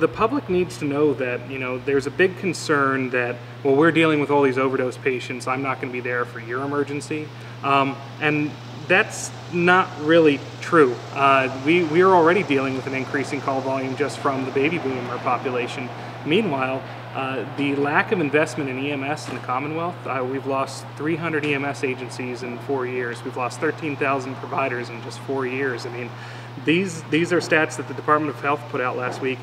The public needs to know that, you know, there's a big concern that, well, we're dealing with all these overdose patients, I'm not going to be there for your emergency. Um, and that's not really true. Uh, we, we are already dealing with an increasing call volume just from the baby boomer population. Meanwhile, uh, the lack of investment in EMS in the Commonwealth, uh, we've lost 300 EMS agencies in four years. We've lost 13,000 providers in just four years. I mean, these, these are stats that the Department of Health put out last week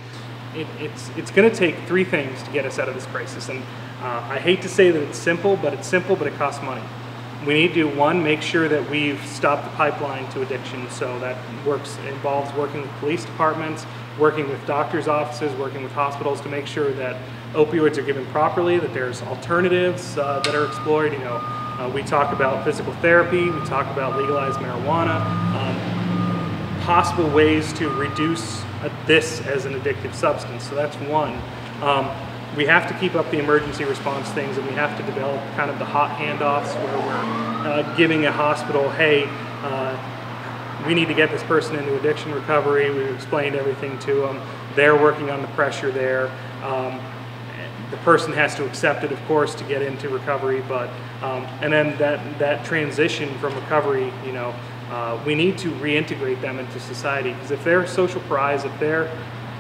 it, it's, it's going to take three things to get us out of this crisis. And uh, I hate to say that it's simple, but it's simple, but it costs money. We need to, one, make sure that we've stopped the pipeline to addiction. So that works involves working with police departments, working with doctors' offices, working with hospitals to make sure that opioids are given properly, that there's alternatives uh, that are explored. You know, uh, we talk about physical therapy, we talk about legalized marijuana, um, possible ways to reduce this as an addictive substance. So that's one. Um, we have to keep up the emergency response things and we have to develop kind of the hot handoffs where we're uh, giving a hospital, hey, uh, we need to get this person into addiction recovery. We've explained everything to them. They're working on the pressure there. Um, the person has to accept it, of course, to get into recovery. But um, and then that that transition from recovery, you know, uh, we need to reintegrate them into society because if they're social pariahs, if they're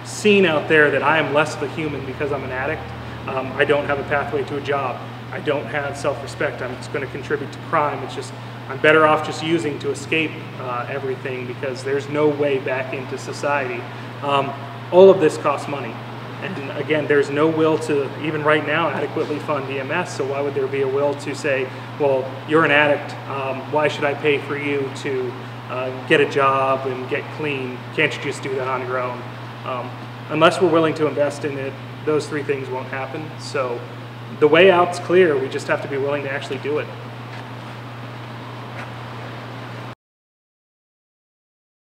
seen out there that I am less of a human because I'm an addict, um, I don't have a pathway to a job. I don't have self-respect. I'm just going to contribute to crime. It's just I'm better off just using to escape uh, everything because there's no way back into society. Um, all of this costs money. And again, there's no will to, even right now, adequately fund EMS. So why would there be a will to say, well, you're an addict, um, why should I pay for you to uh, get a job and get clean? Can't you just do that on your own? Um, unless we're willing to invest in it, those three things won't happen. So the way out's clear, we just have to be willing to actually do it.